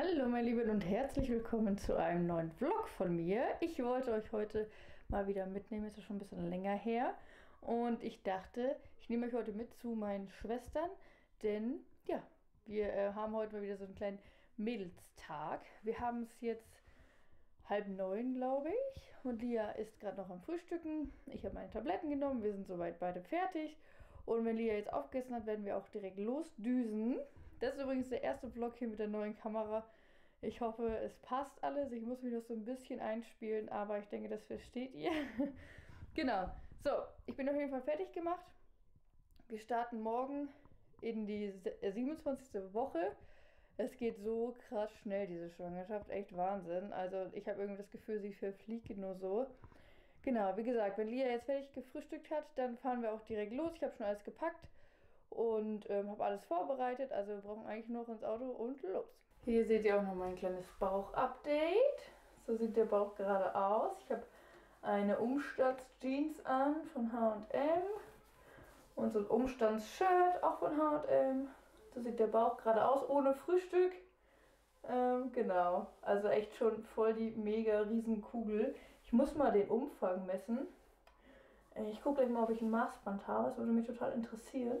Hallo meine Lieben und herzlich willkommen zu einem neuen Vlog von mir. Ich wollte euch heute mal wieder mitnehmen, ist ja schon ein bisschen länger her. Und ich dachte, ich nehme euch heute mit zu meinen Schwestern, denn ja, wir äh, haben heute mal wieder so einen kleinen Mädelstag. Wir haben es jetzt halb neun, glaube ich. Und Lia ist gerade noch am Frühstücken. Ich habe meine Tabletten genommen, wir sind soweit beide fertig. Und wenn Lia jetzt aufgegessen hat, werden wir auch direkt losdüsen. Das ist übrigens der erste Vlog hier mit der neuen Kamera. Ich hoffe, es passt alles. Ich muss mich noch so ein bisschen einspielen, aber ich denke, das versteht ihr. genau. So, ich bin auf jeden Fall fertig gemacht. Wir starten morgen in die 27. Äh, Woche. Es geht so krass schnell, diese Schwangerschaft. Echt Wahnsinn. Also, ich habe irgendwie das Gefühl, sie verfliegt nur so. Genau, wie gesagt, wenn Lia jetzt fertig gefrühstückt hat, dann fahren wir auch direkt los. Ich habe schon alles gepackt und ähm, habe alles vorbereitet. Also wir brauchen eigentlich noch ins Auto und los. Hier seht ihr auch noch mein kleines Bauch-Update. So sieht der Bauch gerade aus. Ich habe eine Umstandsjeans an von H&M und so ein Umstandsshirt auch von H&M. So sieht der Bauch gerade aus, ohne Frühstück. Ähm, genau, also echt schon voll die mega riesen Kugel. Ich muss mal den Umfang messen. Ich gucke gleich mal, ob ich ein Maßband habe. Das würde mich total interessieren.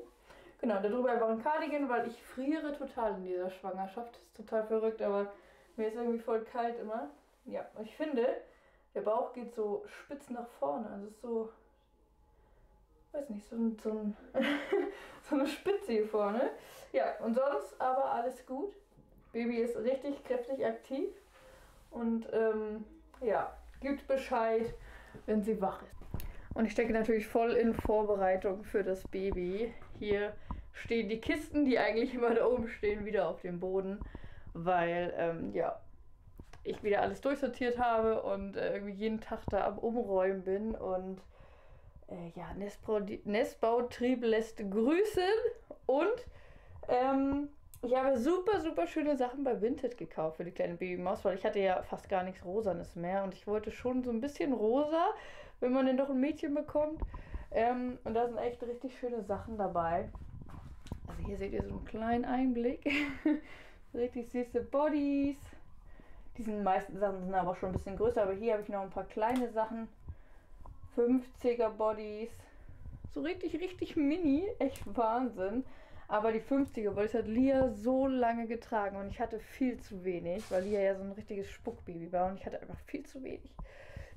Genau, darüber einfach ein Cardigan, weil ich friere total in dieser Schwangerschaft. Das ist total verrückt, aber mir ist irgendwie voll kalt immer. Ja, ich finde, der Bauch geht so spitz nach vorne. Also ist so, weiß nicht, so, ein, so, ein so eine Spitze hier vorne. Ja, und sonst aber alles gut. Baby ist richtig kräftig aktiv und ähm, ja, gibt Bescheid, wenn sie wach ist. Und ich stecke natürlich voll in Vorbereitung für das Baby. Hier stehen die Kisten, die eigentlich immer da oben stehen, wieder auf dem Boden, weil, ähm, ja, ich wieder alles durchsortiert habe und äh, irgendwie jeden Tag da am Umräumen bin und äh, ja, Nestbau, Nestbautrieb lässt grüßen und ähm, ich habe super, super schöne Sachen bei Vinted gekauft für die kleine Babymaus, weil ich hatte ja fast gar nichts Rosanes mehr und ich wollte schon so ein bisschen rosa, wenn man denn doch ein Mädchen bekommt. Ähm, und da sind echt richtig schöne Sachen dabei. Also hier seht ihr so einen kleinen Einblick. richtig süße Bodies. Die meisten Sachen sind aber schon ein bisschen größer, aber hier habe ich noch ein paar kleine Sachen. 50er Bodies. So richtig, richtig mini. Echt Wahnsinn. Aber die 50er Bodies hat Lia so lange getragen und ich hatte viel zu wenig, weil Lia ja so ein richtiges Spuckbaby war und ich hatte einfach viel zu wenig.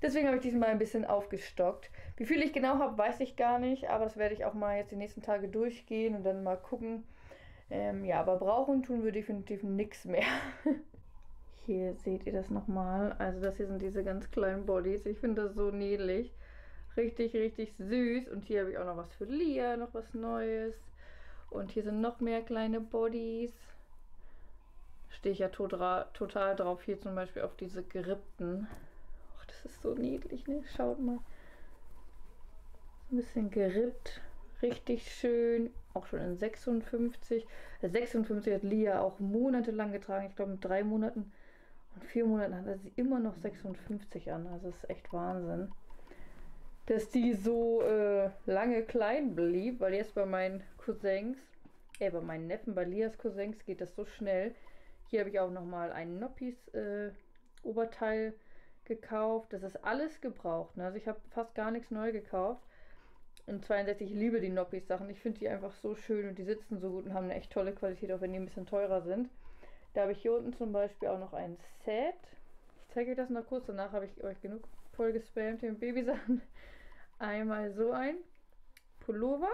Deswegen habe ich diesmal ein bisschen aufgestockt. Wie viel ich genau habe, weiß ich gar nicht, aber das werde ich auch mal jetzt die nächsten Tage durchgehen und dann mal gucken. Ähm, ja, aber brauchen tun wir definitiv nichts mehr. hier seht ihr das nochmal. Also das hier sind diese ganz kleinen Bodies. Ich finde das so niedlich. Richtig, richtig süß. Und hier habe ich auch noch was für Lia, noch was Neues. Und hier sind noch mehr kleine Bodies. Stehe ich ja total, drauf. Hier zum Beispiel auf diese gerippten. Das ist so niedlich, ne? Schaut mal. Ein bisschen gerippt. Richtig schön. Auch schon in 56. 56 hat Lia auch monatelang getragen. Ich glaube mit drei Monaten und vier Monaten hat sie immer noch 56 an. Also das ist echt Wahnsinn dass die so äh, lange klein blieb, weil jetzt bei meinen Cousins, äh, bei meinen Neffen, bei Lias Cousins geht das so schnell. Hier habe ich auch nochmal ein Noppis äh, Oberteil gekauft. Das ist alles gebraucht. Ne? Also ich habe fast gar nichts neu gekauft. Und 62, ich liebe die Noppis Sachen. Ich finde die einfach so schön und die sitzen so gut und haben eine echt tolle Qualität, auch wenn die ein bisschen teurer sind. Da habe ich hier unten zum Beispiel auch noch ein Set. Ich zeige euch das noch kurz, danach habe ich euch genug voll gespammt mit Babysachen einmal so ein Pullover.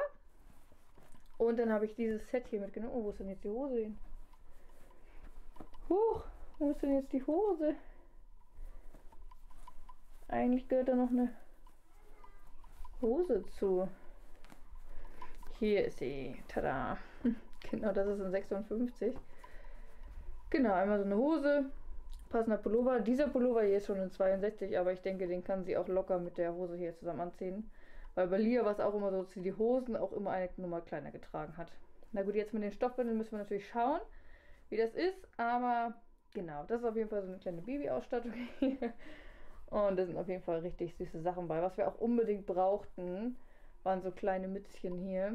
Und dann habe ich dieses Set hier mitgenommen. Oh, wo ist denn jetzt die Hose hin? Huch, wo ist denn jetzt die Hose? Eigentlich gehört da noch eine Hose zu. Hier ist sie. Tada. Genau, das ist ein 56. Genau, einmal so eine Hose, passender Pullover. Dieser Pullover hier ist schon in 62, aber ich denke, den kann sie auch locker mit der Hose hier zusammen anziehen. Weil bei Lia war es auch immer so, dass sie die Hosen auch immer eine Nummer kleiner getragen hat. Na gut, jetzt mit den Stoffbindeln müssen wir natürlich schauen, wie das ist. Aber genau, das ist auf jeden Fall so eine kleine Babyausstattung hier. Und da sind auf jeden Fall richtig süße Sachen bei. Was wir auch unbedingt brauchten, waren so kleine Mützchen hier.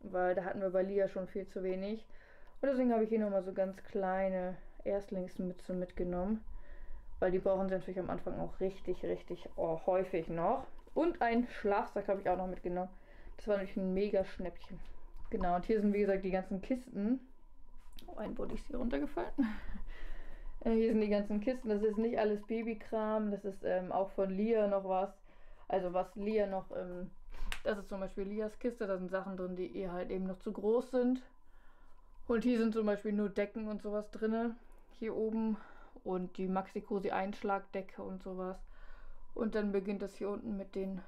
Weil da hatten wir bei Lia schon viel zu wenig. Und deswegen habe ich hier nochmal so ganz kleine Erstlingsmütze mitgenommen. Weil die brauchen sie natürlich am Anfang auch richtig, richtig oh, häufig noch. Und ein Schlafsack habe ich auch noch mitgenommen. Das war natürlich ein mega Schnäppchen. Genau, und hier sind wie gesagt die ganzen Kisten. Oh, ein Body ist hier runtergefallen. Äh, hier sind die ganzen Kisten. Das ist nicht alles Babykram. Das ist ähm, auch von Lia noch was. Also was Lia noch, ähm, das ist zum Beispiel Lias Kiste. Da sind Sachen drin, die ihr halt eben noch zu groß sind. Und hier sind zum Beispiel nur Decken und sowas drin. Hier oben. Und die Maxi-Cosi Einschlagdecke und sowas. Und dann beginnt das hier unten mit den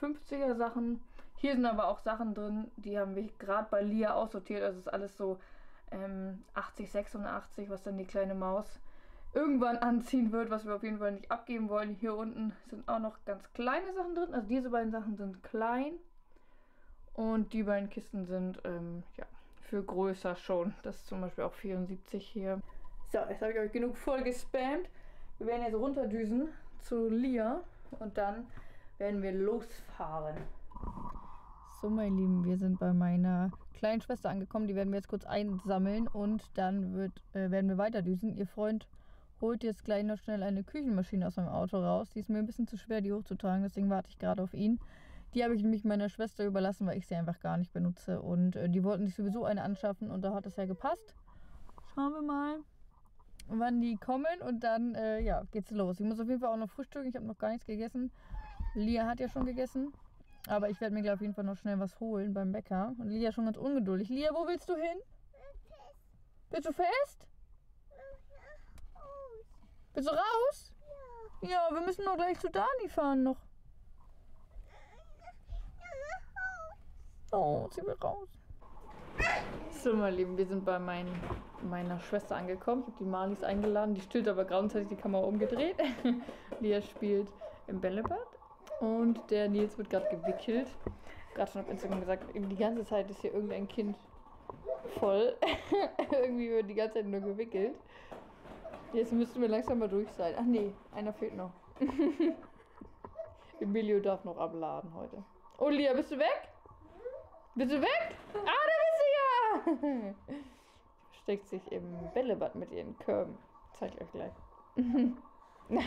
50er Sachen. Hier sind aber auch Sachen drin, die haben wir gerade bei Lia aussortiert. Also ist alles so ähm, 80, 86, was dann die kleine Maus irgendwann anziehen wird, was wir auf jeden Fall nicht abgeben wollen. Hier unten sind auch noch ganz kleine Sachen drin. Also diese beiden Sachen sind klein. Und die beiden Kisten sind ähm, ja, für größer schon. Das ist zum Beispiel auch 74 hier. So, jetzt habe ich euch genug voll gespammt. Wir werden jetzt runterdüsen zu Lia und dann werden wir losfahren. So, meine Lieben, wir sind bei meiner kleinen Schwester angekommen. Die werden wir jetzt kurz einsammeln und dann wird, äh, werden wir weiterdüsen. Ihr Freund holt jetzt gleich noch schnell eine Küchenmaschine aus meinem Auto raus. Die ist mir ein bisschen zu schwer, die hochzutragen, deswegen warte ich gerade auf ihn. Die habe ich nämlich meiner Schwester überlassen, weil ich sie einfach gar nicht benutze. Und äh, die wollten sich sowieso eine anschaffen und da hat es ja gepasst. Schauen wir mal, wann die kommen und dann äh, ja, geht's los. Ich muss auf jeden Fall auch noch frühstücken. Ich habe noch gar nichts gegessen. Lia hat ja schon gegessen. Aber ich werde mir gleich auf jeden Fall noch schnell was holen beim Bäcker. Und Lia schon ganz ungeduldig. Lia, wo willst du hin? Bist du fest? Bist du raus? Ja. Ja, wir müssen noch gleich zu Dani fahren noch. Oh, sie will raus. So, meine Lieben, wir sind bei mein, meiner Schwester angekommen. Ich habe die Marlies eingeladen. Die stillt aber gleichzeitig die Kamera umgedreht. Lia spielt im Bällebad. Und der Nils wird gerade gewickelt. Gerade schon auf Instagram gesagt, die ganze Zeit ist hier irgendein Kind voll. Irgendwie wird die ganze Zeit nur gewickelt. Jetzt müssten wir langsam mal durch sein. Ach nee, einer fehlt noch. Emilio darf noch abladen heute. Oh, Lia, bist du weg? Bist du weg? Ah, da bist du ja! Steckt sich im Bällebad mit ihren Körben. Zeig ich euch gleich.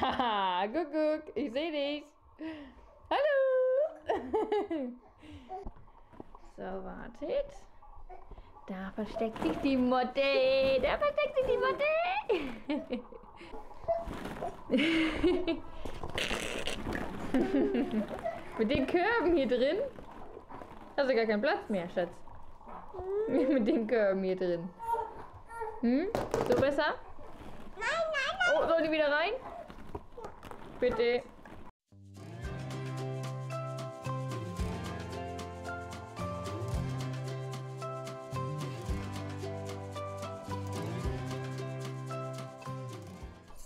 Haha, guck, guck, ich sehe dich. Hallo! so, wartet. Da versteckt sich die Motte. Da versteckt sich die Motte. Mit den Körben hier drin hast du gar keinen Platz mehr, Schatz. Mit den Körben hier drin. Hm? So besser? Nein, nein, nein. Oh, soll die wieder rein? Bitte.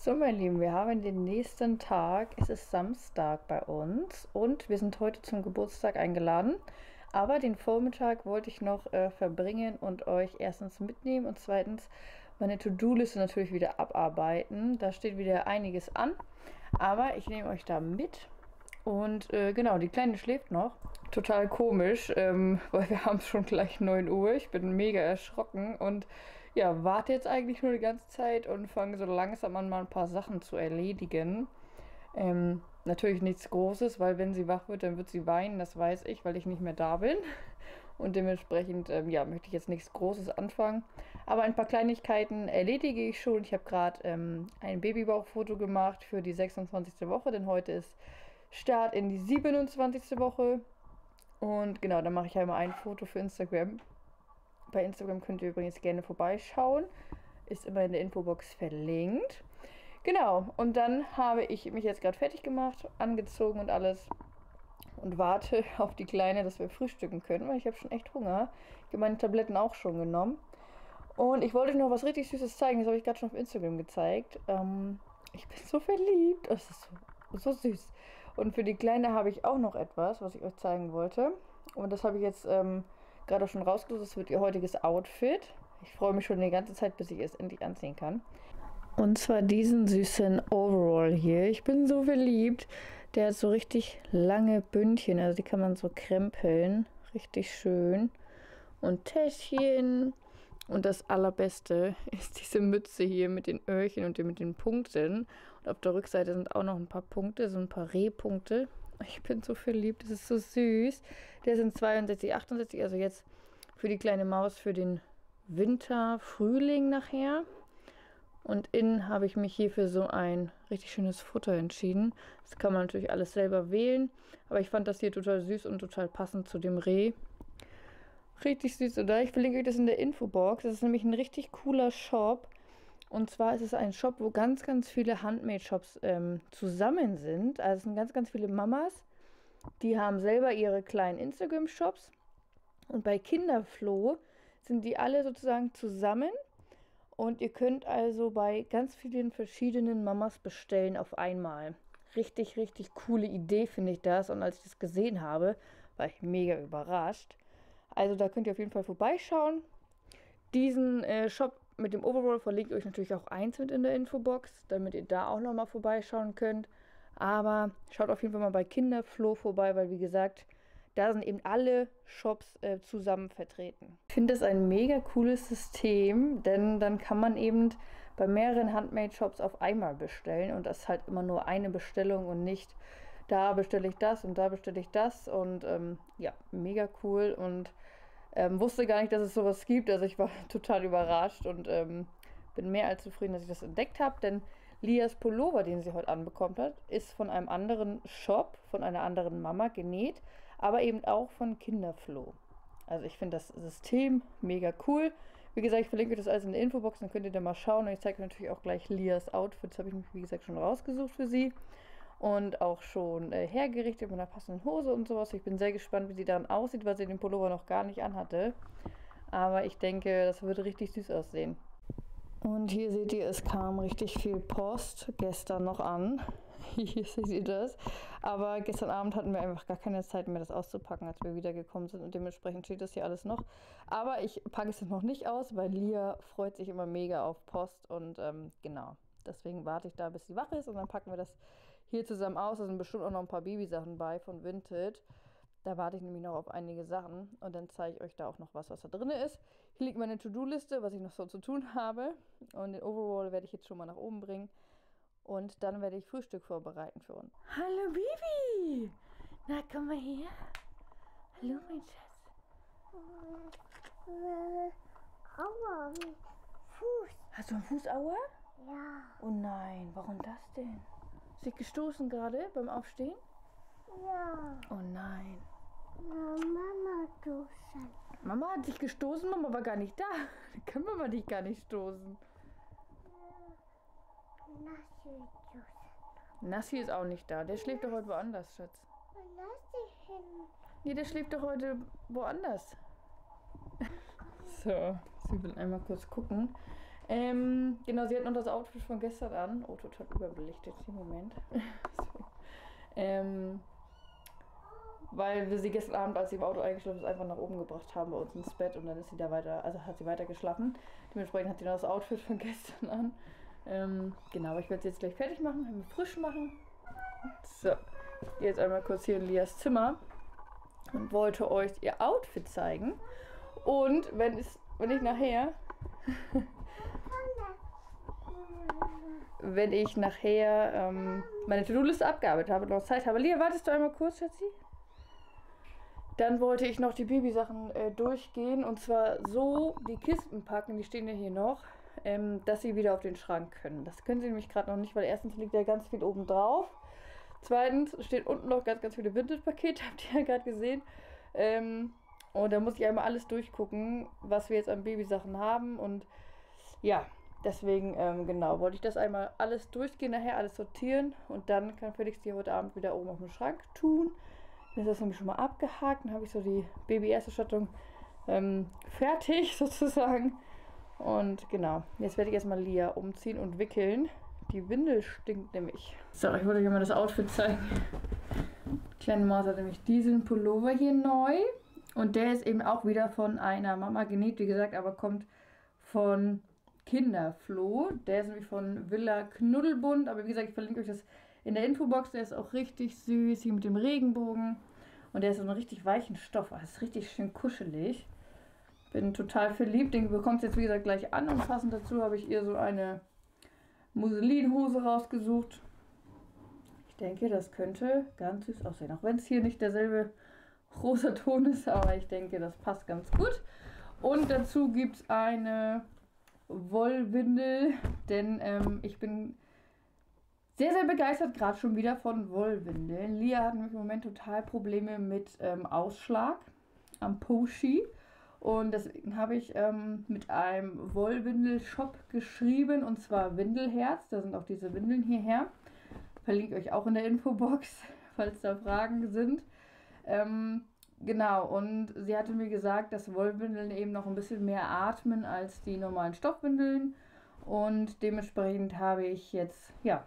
So, mein Lieben, wir haben den nächsten Tag. Es ist Samstag bei uns und wir sind heute zum Geburtstag eingeladen. Aber den Vormittag wollte ich noch äh, verbringen und euch erstens mitnehmen und zweitens meine To-Do-Liste natürlich wieder abarbeiten. Da steht wieder einiges an. Aber ich nehme euch da mit. Und äh, genau, die Kleine schläft noch. Total komisch, ähm, weil wir haben schon gleich 9 Uhr. Ich bin mega erschrocken und ja, warte jetzt eigentlich nur die ganze Zeit und fange so langsam an, mal ein paar Sachen zu erledigen. Ähm, natürlich nichts Großes, weil wenn sie wach wird, dann wird sie weinen, das weiß ich, weil ich nicht mehr da bin. Und dementsprechend, ähm, ja, möchte ich jetzt nichts Großes anfangen. Aber ein paar Kleinigkeiten erledige ich schon. Ich habe gerade ähm, ein Babybauchfoto gemacht für die 26. Woche, denn heute ist Start in die 27. Woche. Und genau, dann mache ich einmal ein Foto für Instagram. Bei Instagram könnt ihr übrigens gerne vorbeischauen. Ist immer in der Infobox verlinkt. Genau, und dann habe ich mich jetzt gerade fertig gemacht, angezogen und alles. Und warte auf die Kleine, dass wir frühstücken können, weil ich habe schon echt Hunger. Ich habe meine Tabletten auch schon genommen. Und ich wollte euch noch was richtig Süßes zeigen. Das habe ich gerade schon auf Instagram gezeigt. Ähm, ich bin so verliebt. Das ist so, so süß. Und für die Kleine habe ich auch noch etwas, was ich euch zeigen wollte. Und das habe ich jetzt ähm, gerade schon rausgesucht. Das wird ihr heutiges Outfit. Ich freue mich schon die ganze Zeit, bis ich es endlich anziehen kann. Und zwar diesen süßen Overall hier. Ich bin so verliebt. Der hat so richtig lange Bündchen. Also die kann man so krempeln. Richtig schön. Und Täschchen. Und das Allerbeste ist diese Mütze hier mit den Öhrchen und mit den Punkten. Und auf der Rückseite sind auch noch ein paar Punkte, so ein paar Rehpunkte. Ich bin so verliebt, das ist so süß. Der sind 62, 68, also jetzt für die kleine Maus für den Winter, Frühling nachher. Und innen habe ich mich hier für so ein richtig schönes Futter entschieden. Das kann man natürlich alles selber wählen. Aber ich fand das hier total süß und total passend zu dem Reh. Richtig süß, oder? Ich verlinke euch das in der Infobox. Das ist nämlich ein richtig cooler Shop. Und zwar ist es ein Shop, wo ganz, ganz viele Handmade-Shops ähm, zusammen sind. Also es sind ganz, ganz viele Mamas, die haben selber ihre kleinen Instagram-Shops. Und bei Kinderfloh sind die alle sozusagen zusammen. Und ihr könnt also bei ganz vielen verschiedenen Mamas bestellen auf einmal. Richtig, richtig coole Idee finde ich das. Und als ich das gesehen habe, war ich mega überrascht. Also da könnt ihr auf jeden Fall vorbeischauen. Diesen äh, Shop mit dem Overall verlinke ich euch natürlich auch einzeln in der Infobox, damit ihr da auch nochmal vorbeischauen könnt. Aber schaut auf jeden Fall mal bei Kinderfloh vorbei, weil wie gesagt, da sind eben alle Shops äh, zusammen vertreten. Ich finde das ein mega cooles System, denn dann kann man eben bei mehreren Handmade-Shops auf einmal bestellen und das ist halt immer nur eine Bestellung und nicht da bestelle ich das und da bestelle ich das und ähm, ja, mega cool und ähm, wusste gar nicht, dass es sowas gibt. Also ich war total überrascht und ähm, bin mehr als zufrieden, dass ich das entdeckt habe, denn Lias Pullover, den sie heute anbekommen hat, ist von einem anderen Shop, von einer anderen Mama genäht, aber eben auch von Kinderfloh. Also ich finde das System mega cool. Wie gesagt, ich verlinke das alles in der Infobox, dann könnt ihr da mal schauen. Und ich zeige natürlich auch gleich Lias Outfit. Das habe ich mich, wie gesagt, schon rausgesucht für sie und auch schon äh, hergerichtet mit einer passenden Hose und sowas. Ich bin sehr gespannt, wie sie dann aussieht, weil sie den Pullover noch gar nicht anhatte. Aber ich denke, das würde richtig süß aussehen. Und hier seht ihr, es kam richtig viel Post gestern noch an. Hier seht ihr das. Aber gestern Abend hatten wir einfach gar keine Zeit mehr, das auszupacken, als wir wiedergekommen sind. Und dementsprechend steht das hier alles noch. Aber ich packe es noch nicht aus, weil Lia freut sich immer mega auf Post. Und ähm, genau, deswegen warte ich da, bis sie wach ist. Und dann packen wir das hier zusammen aus. Da sind bestimmt auch noch ein paar Babysachen bei von Vinted. Da warte ich nämlich noch auf einige Sachen und dann zeige ich euch da auch noch was, was da drin ist. Hier liegt meine To-Do-Liste, was ich noch so zu tun habe. Und den Overall werde ich jetzt schon mal nach oben bringen. Und dann werde ich Frühstück vorbereiten für uns. Hallo Bibi! Na, komm mal her. Hallo, mein Schatz. Aua, Fuß. Hast du einen Fußauer? Ja. Oh nein, warum das denn? Ist dich gestoßen gerade beim Aufstehen? Ja. Oh nein. Na, Mama duschen. Mama hat dich gestoßen, Mama war gar nicht da. Da kann Mama dich gar nicht stoßen. Nassi duschen. Nassi ist auch nicht da. Der schläft doch heute woanders, Schatz. Wo Nassi hin? Nee, der schläft doch heute woanders. So, sie will einmal kurz gucken. Ähm, genau, sie hat noch das Outfit von gestern an. Oh, total überbelichtet im Moment. Ähm, weil wir sie gestern Abend, als sie im Auto eingeschlafen ist, einfach nach oben gebracht haben bei uns ins Bett und dann ist sie da weiter, also hat sie weiter geschlafen. Dementsprechend hat sie noch das Outfit von gestern an. Ähm, genau, aber ich werde sie jetzt gleich fertig machen, einmal frisch machen. So, jetzt einmal kurz hier in Lias Zimmer und wollte euch ihr Outfit zeigen. Und wenn, es, wenn ich nachher wenn ich nachher ähm, meine To-Do-Liste abgearbeitet habe und noch Zeit habe. Lia, wartest du einmal kurz, Schatzi? Dann wollte ich noch die Babysachen äh, durchgehen und zwar so die Kisten packen, die stehen ja hier noch, ähm, dass sie wieder auf den Schrank können. Das können sie nämlich gerade noch nicht, weil erstens liegt ja ganz viel oben drauf. Zweitens steht unten noch ganz, ganz viele Vintage-Pakete, habt ihr ja gerade gesehen. Ähm, und da muss ich einmal alles durchgucken, was wir jetzt an Babysachen haben und ja, Deswegen, ähm, genau, wollte ich das einmal alles durchgehen, nachher alles sortieren und dann kann Felix die heute Abend wieder oben auf den Schrank tun. Dann ist das nämlich schon mal abgehakt, dann habe ich so die Baby-Erstausstattung ähm, fertig sozusagen. Und genau, jetzt werde ich erstmal Lia umziehen und wickeln. Die Windel stinkt nämlich. So, ich wollte euch mal das Outfit zeigen. Kleine Maus hat nämlich diesen Pullover hier neu. Und der ist eben auch wieder von einer Mama genäht, wie gesagt, aber kommt von Kinderfloh. Der ist nämlich von Villa Knuddelbund. Aber wie gesagt, ich verlinke euch das in der Infobox. Der ist auch richtig süß, hier mit dem Regenbogen. Und der ist so einen richtig weichen Stoff. Das ist richtig schön kuschelig. bin total verliebt. Den bekommt jetzt, wie gesagt, gleich an. Und passend dazu habe ich ihr so eine Musselinhose rausgesucht. Ich denke, das könnte ganz süß aussehen. Auch wenn es hier nicht derselbe rosa Ton ist, aber ich denke, das passt ganz gut. Und dazu gibt es eine Wollwindel, denn ähm, ich bin sehr, sehr begeistert gerade schon wieder von Wollwindeln. Lia hat nämlich im Moment total Probleme mit ähm, Ausschlag am Poshi. Und deswegen habe ich ähm, mit einem Wollwindel-Shop geschrieben, und zwar Windelherz. Da sind auch diese Windeln hierher. Verlinke euch auch in der Infobox, falls da Fragen sind. Ähm, genau, und sie hatte mir gesagt, dass Wollwindeln eben noch ein bisschen mehr atmen als die normalen Stoffwindeln. Und dementsprechend habe ich jetzt, ja,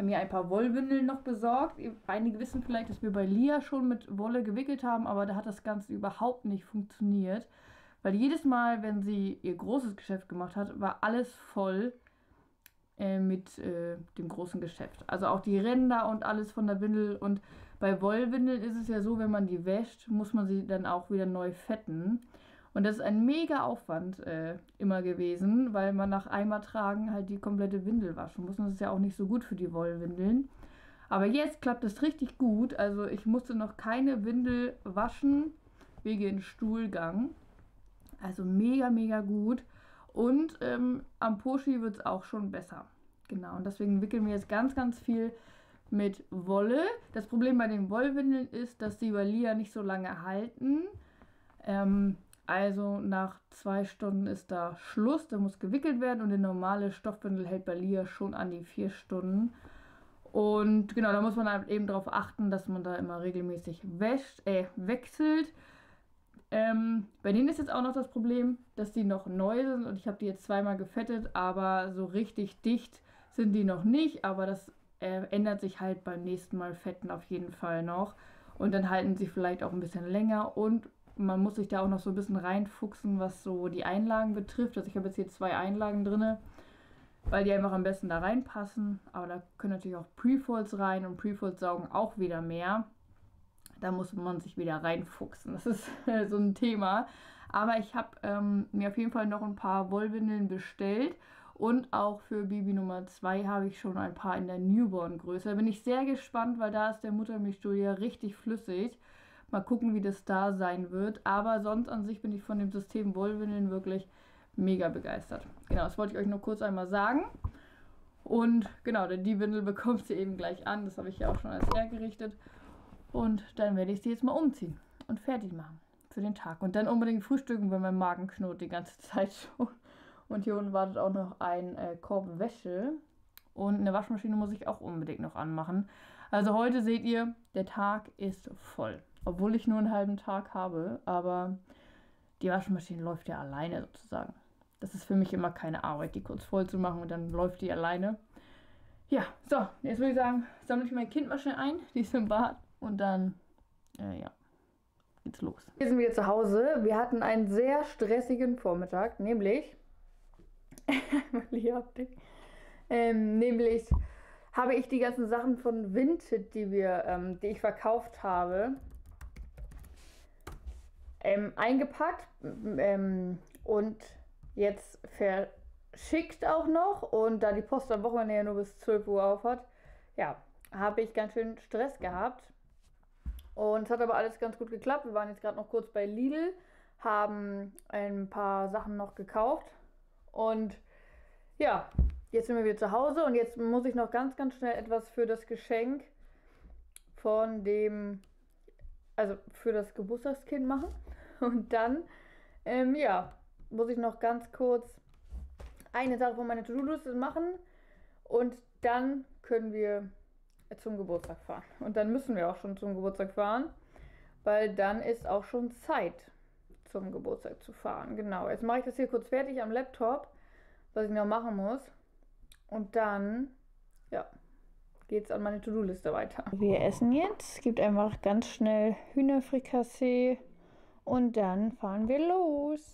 mir ein paar Wollwindeln noch besorgt. Einige wissen vielleicht, dass wir bei Lia schon mit Wolle gewickelt haben, aber da hat das Ganze überhaupt nicht funktioniert. Weil jedes Mal, wenn sie ihr großes Geschäft gemacht hat, war alles voll äh, mit äh, dem großen Geschäft. Also auch die Ränder und alles von der Windel. Und bei Wollwindeln ist es ja so, wenn man die wäscht, muss man sie dann auch wieder neu fetten. Und das ist ein mega Aufwand äh, immer gewesen, weil man nach einmal tragen halt die komplette Windel waschen muss. Und das ist ja auch nicht so gut für die Wollwindeln. Aber jetzt klappt es richtig gut. Also ich musste noch keine Windel waschen wegen Stuhlgang. Also mega, mega gut. Und ähm, am Poshi wird es auch schon besser. Genau. Und deswegen wickeln wir jetzt ganz, ganz viel mit Wolle. Das Problem bei den Wollwindeln ist, dass die bei Lia nicht so lange halten. Ähm, also nach zwei Stunden ist da Schluss, da muss gewickelt werden und eine normale Stoffwindel hält bei Lia schon an die vier Stunden. Und genau, da muss man halt eben darauf achten, dass man da immer regelmäßig wäscht, äh, wechselt. Ähm, bei denen ist jetzt auch noch das Problem, dass die noch neu sind und ich habe die jetzt zweimal gefettet, aber so richtig dicht sind die noch nicht. Aber das äh, ändert sich halt beim nächsten Mal fetten auf jeden Fall noch. Und dann halten sie vielleicht auch ein bisschen länger und man muss sich da auch noch so ein bisschen reinfuchsen, was so die Einlagen betrifft. Also ich habe jetzt hier zwei Einlagen drin, weil die einfach am besten da reinpassen. Aber da können natürlich auch Prefolds rein und Prefolds saugen auch wieder mehr. Da muss man sich wieder reinfuchsen. Das ist so ein Thema. Aber ich habe ähm, mir auf jeden Fall noch ein paar Wollwindeln bestellt. Und auch für Baby Nummer 2 habe ich schon ein paar in der Newborn-Größe. Da bin ich sehr gespannt, weil da ist der Muttermilchstuhl ja richtig flüssig. Mal gucken, wie das da sein wird. Aber sonst an sich bin ich von dem System Wollwindeln wirklich mega begeistert. Genau, das wollte ich euch nur kurz einmal sagen. Und genau, die Windel bekommt sie eben gleich an. Das habe ich ja auch schon als hergerichtet. Und dann werde ich sie jetzt mal umziehen und fertig machen für den Tag. Und dann unbedingt frühstücken, weil mein Magen knurrt die ganze Zeit schon. Und hier unten wartet auch noch ein äh, Korb Wäsche. Und eine Waschmaschine muss ich auch unbedingt noch anmachen. Also heute seht ihr, der Tag ist voll obwohl ich nur einen halben Tag habe, aber die Waschmaschine läuft ja alleine sozusagen. Das ist für mich immer keine Arbeit, die kurz voll zu machen und dann läuft die alleine. Ja, so, jetzt würde ich sagen, sammle ich mein Kind mal schnell ein, die ist im Bad und dann, äh, ja, geht's los. Hier sind wir zu Hause. Wir hatten einen sehr stressigen Vormittag, nämlich, ähm, nämlich habe ich die ganzen Sachen von Vinted, die wir, ähm, die ich verkauft habe, ähm, eingepackt ähm, und jetzt verschickt auch noch. Und da die Post am Wochenende ja nur bis 12 Uhr auf hat, ja, habe ich ganz schön Stress gehabt. Und es hat aber alles ganz gut geklappt. Wir waren jetzt gerade noch kurz bei Lidl, haben ein paar Sachen noch gekauft. Und ja, jetzt sind wir wieder zu Hause und jetzt muss ich noch ganz, ganz schnell etwas für das Geschenk von dem, also für das Geburtstagskind machen. Und dann, ähm, ja, muss ich noch ganz kurz eine Sache von meiner To-Do-Liste machen. Und dann können wir zum Geburtstag fahren. Und dann müssen wir auch schon zum Geburtstag fahren, weil dann ist auch schon Zeit zum Geburtstag zu fahren. Genau, jetzt mache ich das hier kurz fertig am Laptop, was ich noch machen muss. Und dann, ja, geht es an meine To-Do-Liste weiter. Wir essen jetzt. Gibt einfach ganz schnell Hühnerfrikassee und dann fahren wir los.